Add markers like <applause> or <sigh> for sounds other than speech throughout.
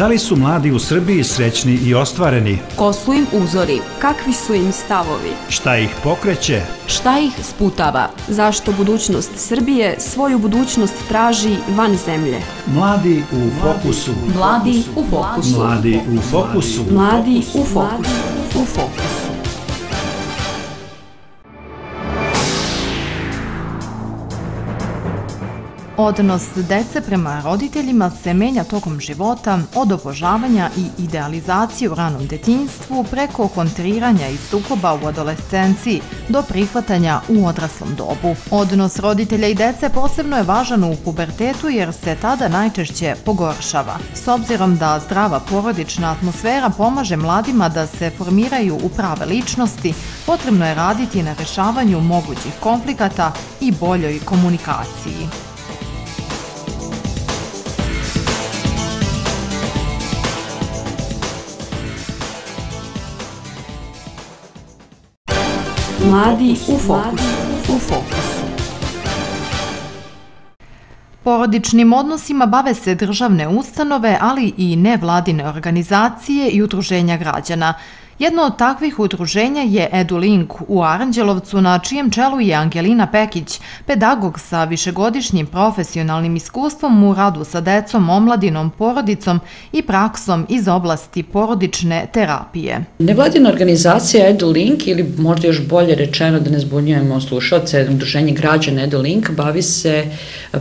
Da li su mladi u Srbiji srećni i ostvareni? Ko su im uzori? Kakvi su im stavovi? Šta ih pokreće? Šta ih sputava? Zašto budućnost Srbije svoju budućnost traži van zemlje? Mladi u fokusu. Mladi u fokusu. Mladi u fokusu. Mladi u fokusu. U fokusu. Odnos dece prema roditeljima se menja tokom života od obožavanja i idealizacije u ranom detinjstvu preko kontriranja i sukoba u adolescenciji do prihvatanja u odraslom dobu. Odnos roditelja i dece posebno je važan u pubertetu jer se tada najčešće pogoršava. S obzirom da zdrava porodična atmosfera pomaže mladima da se formiraju u prave ličnosti, potrebno je raditi na rešavanju mogućih konflikata i boljoj komunikaciji. Mladi u fokusu. U fokusu. Porodičnim odnosima bave se državne ustanove, ali i nevladine organizacije i udruženja građana. Jedno od takvih udruženja je EduLink u Aranđelovcu, na čijem čelu je Angelina Pekić, pedagog sa višegodišnjim profesionalnim iskustvom u radu sa decom, omladinom, porodicom i praksom iz oblasti porodične terapije. Nevladina organizacija EduLink, ili možda još bolje rečeno da ne zbunjujemo slušalce, udruženje građana EduLink bavi se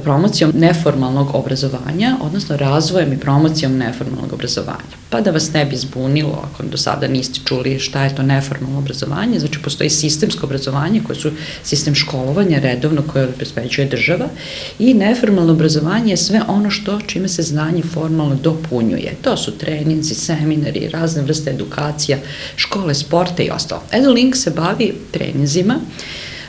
promocijom neformalnog obrazovanja, odnosno razvojem i promocijom neformalnog obrazovanja. Pa da vas ne bi zbunilo, ako do sada niste čuli šta je to neformalno obrazovanje, znači postoji sistemsko obrazovanje koje su sistem školovanja redovno koje obezbeđuje država i neformalno obrazovanje je sve ono što čime se znanje formalno dopunjuje. To su treninzi, seminari, razne vrste edukacija, škole, sporta i ostalo. EduLink se bavi treninzima,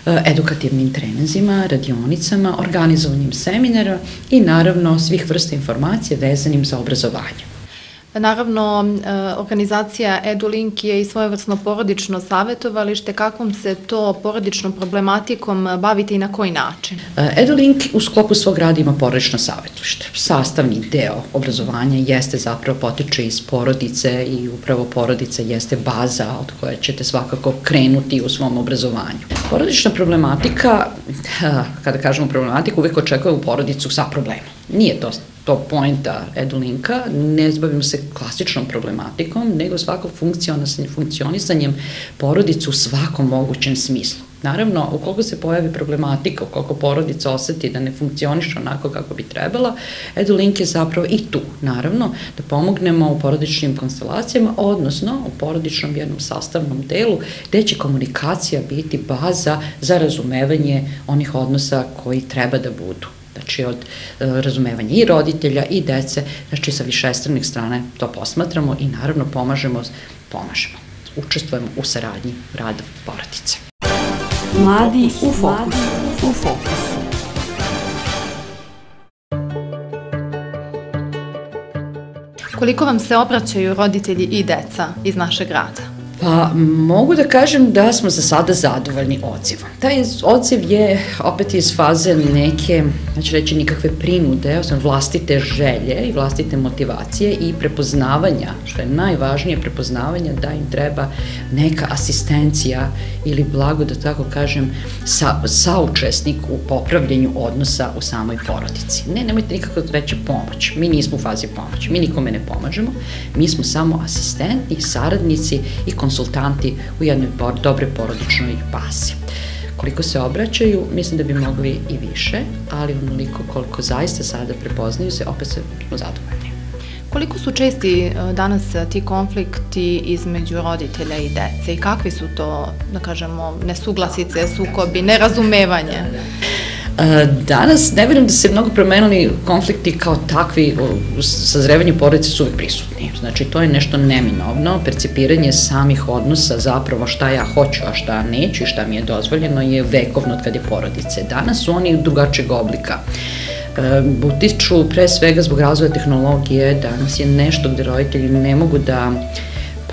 edukativnim treninzima, radionicama, organizovanjem seminara i naravno svih vrsta informacije vezanim za obrazovanje. Naravno, e, organizacija EduLink je i svojevrsno porodično savjetovalište. Kakvom se to porodičnom problematikom bavite i na koji način? E, EduLink u sklopu svog rada ima porodično savjetovalište. Sastavni deo obrazovanja jeste zapravo potiče iz porodice i upravo porodica jeste baza od koje ćete svakako krenuti u svom obrazovanju. Porodična problematika, kada kažemo problematiku, uvek u porodicu sa problemom. Nije to to poenta EduLinka, ne zbavimo se klasičnom problematikom, nego svako funkcionisanjem porodice u svakom mogućem smislu. Naravno, ukoliko se pojavi problematika, ukoliko porodica oseti da ne funkcioniše onako kako bi trebala, EduLink je zapravo i tu, naravno, da pomognemo u porodičnim konstelacijama, odnosno u porodičnom jednom sastavnom delu, gde će komunikacija biti baza za razumevanje onih odnosa koji treba da budu znači od e, razumevanja i roditelja i dece, znači sa višestranih strane to posmatramo i naravno pomažemo, pomažemo, učestvujemo u saradnji rada porodice. Mladi u fokusu. U fokusu. Koliko vam se obraćaju roditelji i deca iz našeg grada? Pa mogu da kažem da smo za sada zadovoljni odzivom. Taj odziv je opet iz faze neke, znači reći nikakve prinude, osam vlastite želje i vlastite motivacije i prepoznavanja, što je najvažnije prepoznavanja da im treba neka asistencija ili blago da tako kažem sa, saučesnik u popravljanju odnosa u samoj porodici. Ne, nemojte nikako reći pomoć. Mi nismo u fazi pomoći, mi nikome ne pomažemo, mi smo samo asistenti, saradnici i konsultanti konsultanti u jednoj por, dobre porodičnoj basi. Koliko se obraćaju, mislim da bi mogli i više, ali onoliko koliko zaista sada prepoznaju se, opet smo zadovoljni. Koliko su česti e, danas ti konflikti između roditelja i dece i kakvi su to, da kažemo, nesuglasice, sukobi, nerazumevanje? Danas ne vjerujem da se mnogo promenili konflikti kao takvi u sazrevanju porodice su uvek prisutni. Znači to je nešto neminovno, percipiranje samih odnosa zapravo šta ja hoću, a šta neću i šta mi je dozvoljeno je vekovno od kad je porodice. Danas su oni drugačijeg oblika. Utiču pre svega zbog razvoja tehnologije, danas je nešto gde roditelji ne mogu da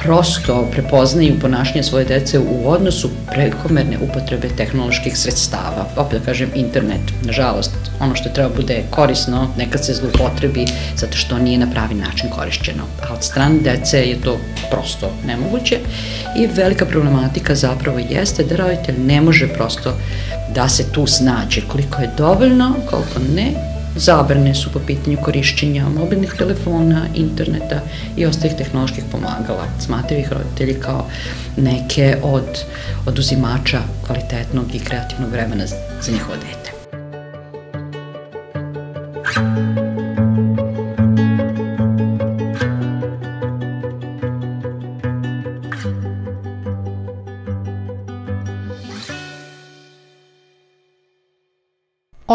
prosto prepoznaju ponašanje svoje dece u odnosu prekomerne upotrebe tehnoloških sredstava. Opet da kažem, internet, nažalost, ono što treba bude korisno, nekad se zlupotrebi zato što nije na pravi način korišćeno. A od strane dece je to prosto nemoguće i velika problematika zapravo jeste da roditelj ne može prosto da se tu snađe koliko je dovoljno, koliko ne, Zabrane su po pitanju korišćenja mobilnih telefona, interneta i ostalih tehnoloških pomagala. Smatraju ih roditelji kao neke od oduzimača kvalitetnog i kreativnog vremena za njihovo dete.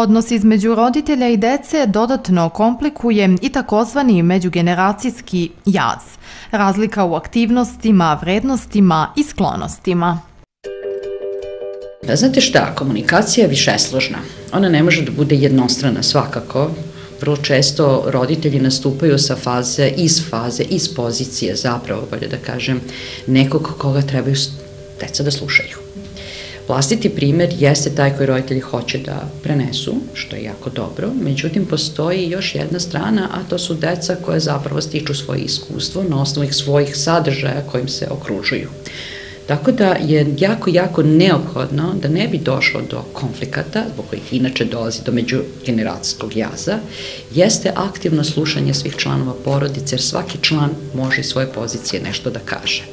Odnos između roditelja i dece dodatno komplikuje i takozvani međugeneracijski jaz, razlika u aktivnostima, vrednostima i sklonostima. Da znate šta, komunikacija je višesložna. Ona ne može da bude jednostrana svakako. Vrlo često roditelji nastupaju sa faze, iz faze, iz pozicije zapravo, bolje da kažem, nekog koga trebaju deca da slušaju. Vlastiti primer jeste taj koji roditelji hoće da prenesu, što je jako dobro, međutim postoji još jedna strana, a to su deca koje zapravo stiču svoje iskustvo na osnovu svojih sadržaja kojim se okružuju. Tako da je jako, jako neophodno da ne bi došlo do konflikata, zbog kojih inače dolazi do međugeneracijskog jaza, jeste aktivno slušanje svih članova porodice, jer svaki član može iz svoje pozicije nešto da kaže.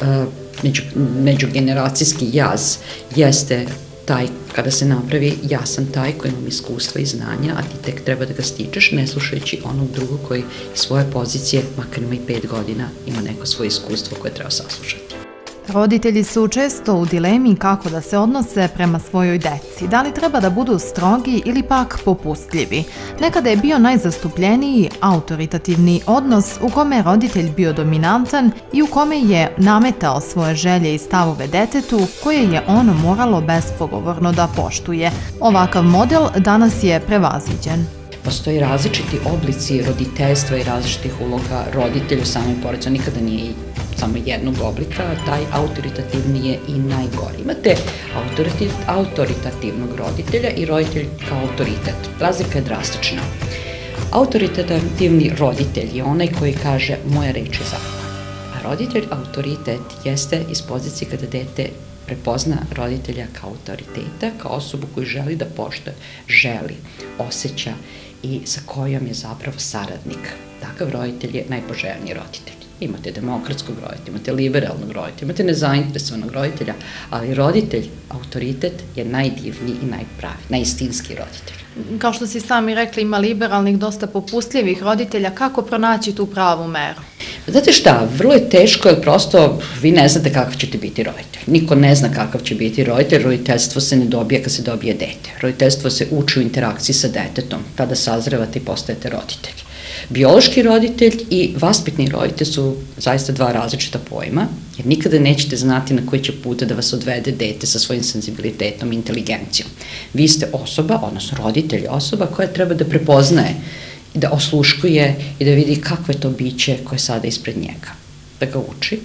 E, među, međugeneracijski jaz jeste taj kada se napravi ja sam taj koji imam iskustva i znanja, a ti tek treba da ga stičeš ne slušajući onog drugog koji iz svoje pozicije, makar ima i pet godina, ima neko svoje iskustvo koje treba saslušati. Roditelji su često u dilemi kako da se odnose prema svojoj deci, da li treba da budu strogi ili pak popustljivi. Nekada je bio najzastupljeniji autoritativni odnos u kome je roditelj bio dominantan i u kome je nametao svoje želje i stavove detetu koje je ono moralo bespogovorno da poštuje. Ovakav model danas je prevaziđen postoji različiti oblici roditeljstva i različitih uloga roditelja u samoj porodici. Nikada nije samo jednog oblika, taj autoritativni je i najgori. Imate autoritativ, autoritativnog roditelja i roditelj kao autoritet. Razlika je drastična. Autoritativni roditelj je onaj koji kaže moja reč je zakon. A roditelj autoritet jeste iz pozicije kada dete prepozna roditelja kao autoriteta, kao osobu koju želi da pošte, želi, osjeća i sa kojom je zapravo saradnik. Takav roditelj je najpoželjniji roditelj. Imate demokratskog roditelja, imate liberalnog roditelja, imate nezainteresovanog roditelja, ali roditelj, autoritet je najdivniji i najpravi, najistinski roditelj. Kao što si sami rekli, ima liberalnih, dosta popustljivih roditelja. Kako pronaći tu pravu meru? Znate šta, vrlo je teško, jer prosto vi ne znate kakav ćete biti roditelj. Niko ne zna kakav će biti roditelj, roditeljstvo se ne dobije kad se dobije dete. Roditeljstvo se uči u interakciji sa detetom, tada sazrevate i postajete roditelj. Biološki roditelj i vaspitni roditelj su zaista dva različita pojma, jer nikada nećete znati na koji će puta da vas odvede dete sa svojim senzibilitetom i inteligencijom. Vi ste osoba, odnosno roditelj osoba koja treba da prepoznaje da osluškuje i da vidi kakvo je to biće koje je sada ispred njega. Da ga uči,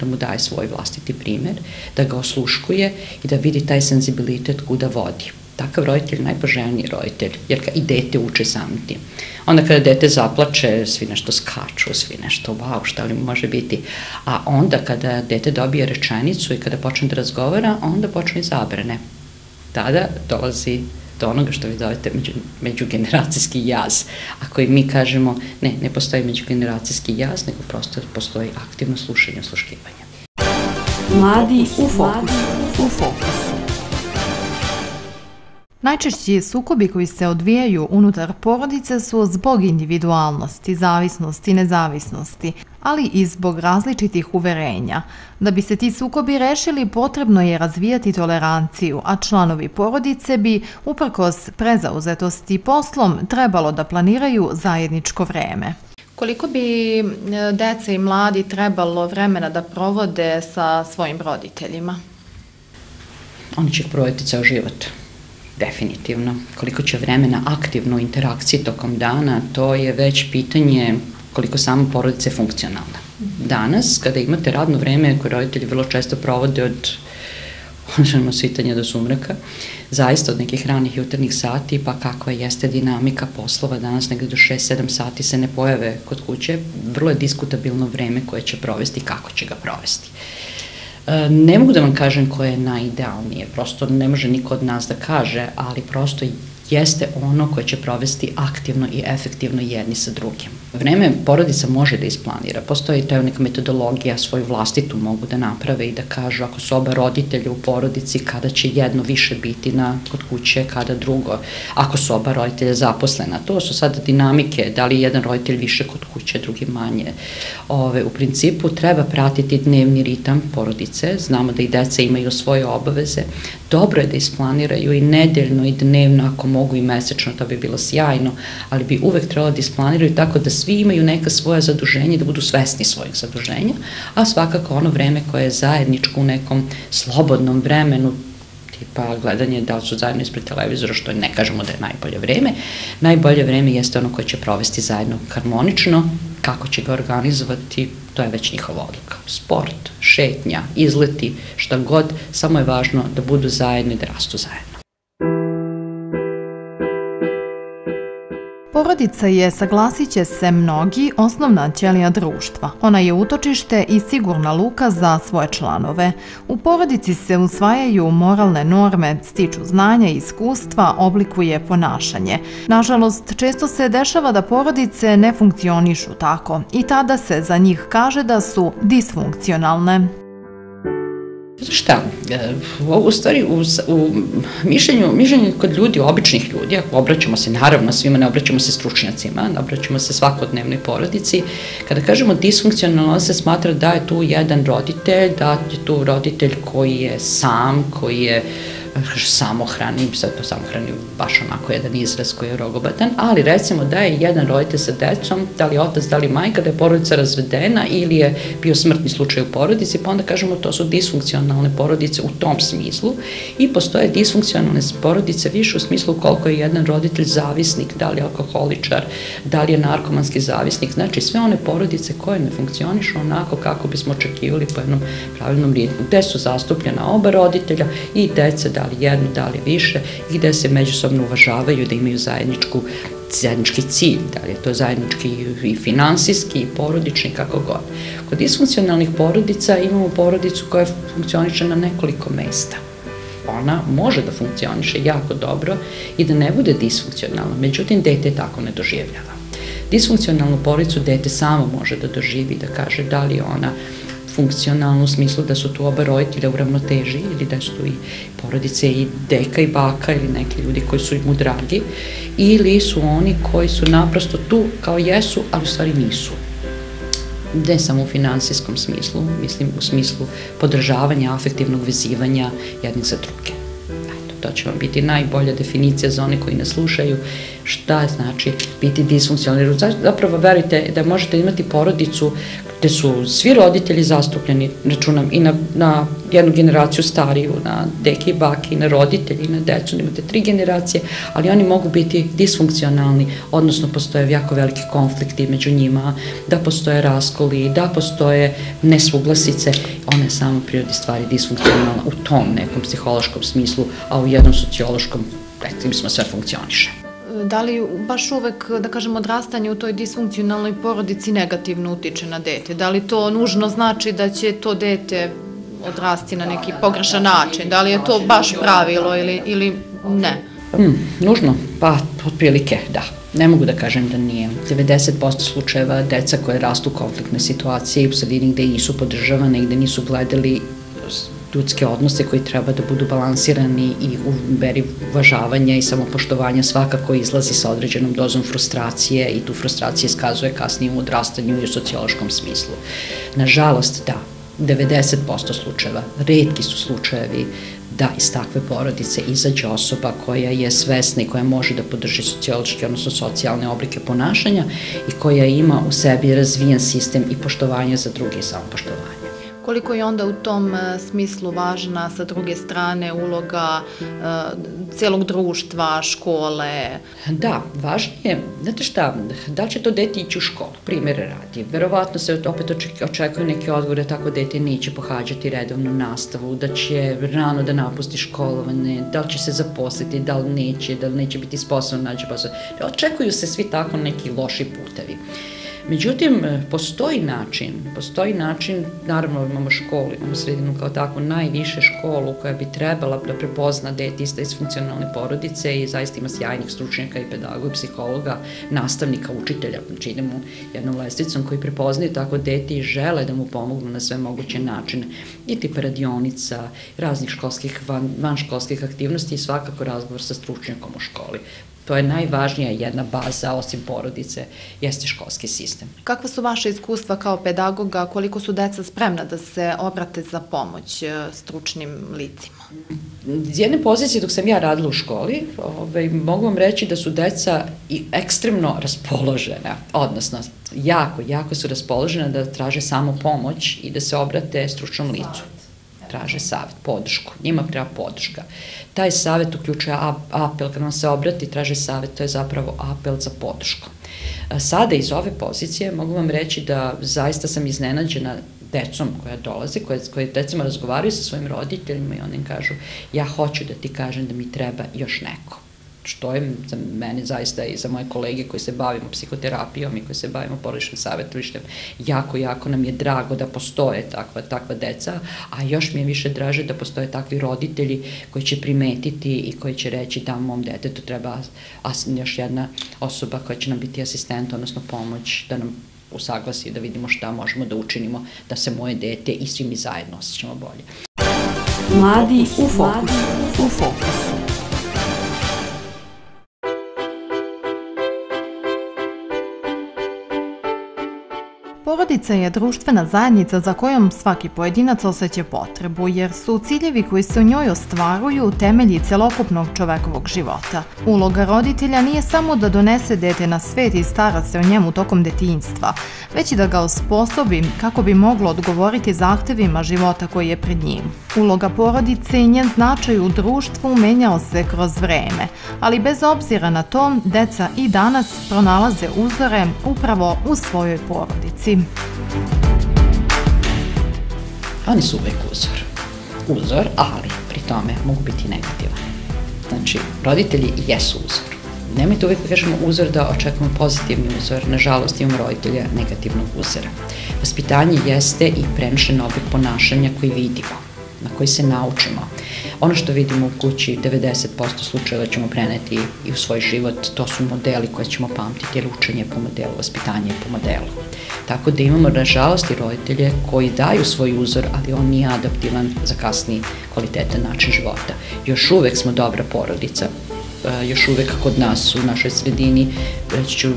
da mu daje svoj vlastiti primer, da ga osluškuje i da vidi taj senzibilitet kuda vodi takav roditelj najpoželjniji roditelj, jer i dete uče samim tim. Onda kada dete zaplače, svi nešto skaču, svi nešto, wow, šta li može biti. A onda kada dete dobije rečenicu i kada počne da razgovara, onda počne i zabrane. Tada dolazi do onoga što vi zovete među, međugeneracijski jaz. Ako i mi kažemo, ne, ne postoji međugeneracijski jaz, nego prosto postoji aktivno slušanje, osluškivanje. Mladi u fokusu. U fokusu. Najčešći sukobi koji se odvijaju unutar porodice su zbog individualnosti, zavisnosti, nezavisnosti, ali i zbog različitih uverenja. Da bi se ti sukobi rešili, potrebno je razvijati toleranciju, a članovi porodice bi, uprkos prezauzetosti poslom, trebalo da planiraju zajedničko vreme. Koliko bi e, deca i mladi trebalo vremena da provode sa svojim roditeljima? Oni će provoditi ceo život definitivno. Koliko će vremena aktivno u interakciji tokom dana, to je već pitanje koliko sama porodica je funkcionalna. Danas, kada imate radno vreme koje roditelji vrlo često provode od <laughs> možemo svitanja do sumraka, zaista od nekih ranih jutarnjih sati, pa kakva jeste dinamika poslova danas, negde do 6-7 sati se ne pojave kod kuće, vrlo je diskutabilno vreme koje će provesti, kako će ga provesti. E, ne mogu da vam kažem koje je najidealnije, prosto ne može niko od nas da kaže, ali prosto jeste ono koje će provesti aktivno i efektivno jedni sa drugim. Vreme porodica može da isplanira, postoji ta neka metodologija, svoju vlastitu mogu da naprave i da kažu ako su oba roditelja u porodici, kada će jedno više biti na, kod kuće, kada drugo, ako su oba roditelja zaposlena. To su sada dinamike, da li jedan roditelj više kod kuće, drugi manje. Ove, u principu treba pratiti dnevni ritam porodice, znamo da i deca imaju svoje obaveze, dobro je da isplaniraju i nedeljno i dnevno, ako mogu i mesečno, to bi bilo sjajno, ali bi uvek trebalo da isplaniraju tako da svi imaju neka svoja zaduženja, da budu svesni svojih zaduženja, a svakako ono vreme koje je zajedničko u nekom slobodnom vremenu, tipa gledanje da li su zajedno ispred televizora, što ne kažemo da je najbolje vreme. Najbolje vreme jeste ono koje će provesti zajedno harmonično, kako će ga organizovati, to je već njihova odluka. Sport, šetnja, izleti, šta god, samo je važno da budu zajedni, da rastu zajedno. Porodica je, saglasit će se mnogi, osnovna ćelija društva. Ona je utočište i sigurna luka za svoje članove. U porodici se usvajaju moralne norme, stiču znanja i iskustva, oblikuje ponašanje. Nažalost, često se dešava da porodice ne funkcionišu tako i tada se za njih kaže da su disfunkcionalne. Šta? E, u stvari, u, mišljenju, mišljenju kod ljudi, običnih ljudi, ako obraćamo se, naravno, svima ne obraćamo se stručnjacima, ne obraćamo se svakodnevnoj porodici, kada kažemo disfunkcionalno, se smatra da je tu jedan roditelj, da je tu roditelj koji je sam, koji je uh, samohrani, sad to samohrani baš onako jedan izraz koji je rogobatan, ali recimo da je jedan roditelj sa decom, da li otac, da li majka, da je porodica razvedena ili je bio smrtni slučaj u porodici, pa onda kažemo to su disfunkcionalne porodice u tom smislu. I postoje disfunkcionalne porodice više u smislu koliko je jedan roditelj zavisnik, da li je alkoholičar, da li je narkomanski zavisnik, znači sve one porodice koje ne funkcionišu onako kako bismo očekivali po jednom pravilnom ritmu, gde su zastupljena oba roditelja i dece, da li jedno, da li više i gde se međusobno uvažavaju, da imaju zajedničku zajednički cilj, da li je to zajednički i finansijski i porodični, kako god. Kod disfunkcionalnih porodica imamo porodicu koja funkcioniše na nekoliko mesta. Ona može da funkcioniše jako dobro i da ne bude disfunkcionalna, međutim, dete tako ne doživljava. Disfunkcionalnu porodicu dete samo može da doživi, da kaže da li ona funkcionalno u smislu da su tu oba roditelja u ravnoteži ili da su tu i porodice i deka i baka ili neki ljudi koji su mu dragi ili su oni koji su naprosto tu kao jesu, ali u stvari nisu ne samo u finansijskom smislu, mislim u smislu podržavanja, afektivnog vezivanja jednih za druge. Eto, to će vam biti najbolja definicija za one koji nas slušaju šta znači biti disfunkcionalni. Zapravo verujte da možete imati porodicu gde su svi roditelji zastupljeni, računam i na, na jednu generaciju stariju, na deke i bake, na roditelji, na decu, imate tri generacije, ali oni mogu biti disfunkcionalni, odnosno postoje jako veliki konflikti među njima, da postoje raskoli, da postoje nesvuglasice, one samo prirodi stvari disfunkcionalna u tom nekom psihološkom smislu, a u jednom sociološkom, rekli bismo, sve funkcioniše da li baš uvek, da kažem, odrastanje u toj disfunkcionalnoj porodici negativno utiče na dete? Da li to nužno znači da će to dete odrasti na neki pogrešan način? Da li je to baš pravilo ili, ili ne? Hmm, nužno? Pa, otprilike, da. Ne mogu da kažem da nije. 90% slučajeva deca koje rastu u konfliktnoj situaciji u sredini gde nisu podržavane i gde nisu gledali ljudske odnose koji treba da budu balansirani i u beri uvažavanja i samopoštovanja svakako izlazi sa određenom dozom frustracije i tu frustracije skazuje kasnije u odrastanju i u sociološkom smislu. Nažalost, da, 90% slučajeva, redki su slučajevi da iz takve porodice izađe osoba koja je svesna i koja može da podrži sociološke, odnosno socijalne oblike ponašanja i koja ima u sebi razvijen sistem i poštovanja za druge i samopoštovanja. Koliko je onda u tom e, smislu važna sa druge strane uloga e, celog društva, škole? Da, važno je, znate šta, da će to dete ići u školu, primere radi. Verovatno se opet očekuju neke odgovore tako dete neće pohađati redovnu nastavu, da će rano da napusti školovanje, da li će se zaposliti, da li neće, da li neće biti sposobno nađe posao. Očekuju se svi tako neki loši putevi. Međutim, e, postoji način, postoji način, naravno imamo školu, imamo sredinu kao takvu, najviše školu koja bi trebala da prepozna dete iz funkcionalne porodice i zaista ima sjajnih stručnjaka i pedagoga psihologa, nastavnika, učitelja, znači idemo jednom lesticom koji prepoznaju tako dete i žele da mu pomognu na sve moguće načine, i tipa radionica, raznih školskih, van, vanškolskih aktivnosti i svakako razgovor sa stručnjakom u školi. To je najvažnija jedna baza, osim porodice, jeste školski sistem. Kakva su vaše iskustva kao pedagoga, koliko su deca spremna da se obrate za pomoć e, stručnim licima? Iz jedne pozicije dok sam ja radila u školi, ovaj, mogu vam reći da su deca i ekstremno raspoložena, odnosno jako, jako su raspoložena da traže samo pomoć i da se obrate stručnom licu traže savet, podršku. Njima treba podrška. Taj savet uključuje apel, kad vam se obrati, traže savet, to je zapravo apel za podršku. Sada iz ove pozicije mogu vam reći da zaista sam iznenađena decom koja dolaze, koje, koje decima razgovaraju sa svojim roditeljima i oni kažu ja hoću da ti kažem da mi treba još neko što je za mene zaista i za moje kolege koji se bavimo psihoterapijom i koji se bavimo porodičnim savjetovištem, jako, jako nam je drago da postoje takva, takva deca, a još mi je više draže da postoje takvi roditelji koji će primetiti i koji će reći da mom detetu treba as, još jedna osoba koja će nam biti asistent, odnosno pomoć, da nam usaglasi da vidimo šta možemo da učinimo da se moje dete i svi mi zajedno osjećamo bolje. Mladi u fokusu. Porodica je društvena zajednica za kojom svaki pojedinac osjeća potrebu, jer su ciljevi koji se u njoj ostvaruju temelji celokupnog čovekovog života. Uloga roditelja nije samo da donese dete na svet i stara se o njemu tokom detinjstva, već i da ga osposobi kako bi moglo odgovoriti zahtevima života koji je pred njim. Uloga porodice i njen značaj u društvu menjao se kroz vreme, ali bez obzira na to, deca i danas pronalaze uzore upravo u svojoj porodici. Oni su uvek uzor. Uzor, ali pri tome mogu biti negativan. Znači, roditelji jesu uzor. Nemojte uvek da kažemo uzor da očekujemo pozitivni uzor. Nažalost, imamo roditelja negativnog uzora. Vaspitanje jeste i prenošen oblik ponašanja koji vidimo na koji se naučimo. Ono što vidimo u kući, 90% slučajeva ćemo preneti i u svoj život, to su modeli koje ćemo pamtiti, jer učenje po modelu, vaspitanje po modelu. Tako da imamo, nažalost, i roditelje koji daju svoj uzor, ali on nije adaptivan za kasni kvalitetan način života. Još uvek smo dobra porodica, e, još uvek kod nas u našoj sredini, reći ću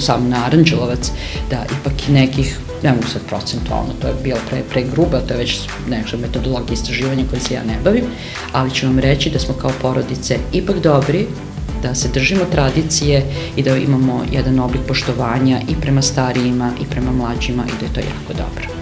sam naranđelovac, da ipak nekih ne mogu sad procentualno, to je bilo pre, pre gruba, to je već nešto metodologija istraživanja koje se ja ne bavim, ali ću vam reći da smo kao porodice ipak dobri, da se držimo tradicije i da imamo jedan oblik poštovanja i prema starijima i prema mlađima i da je to jako dobro.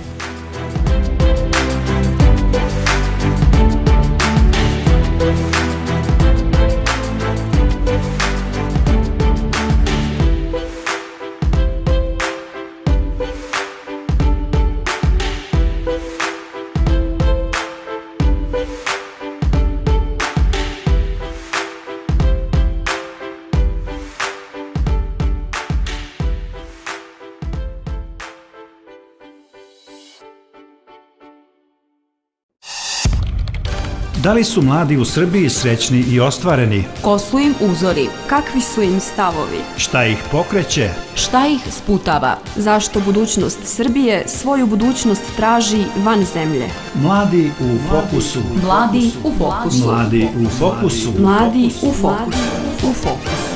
Da li su mladi u Srbiji srećni i ostvareni? Ko su im uzori? Kakvi su im stavovi? Šta ih pokreće? Šta ih sputava? Zašto budućnost Srbije svoju budućnost traži van zemlje? Mladi u fokusu. Mladi u fokusu. Mladi u fokusu. Mladi u fokusu. U fokusu.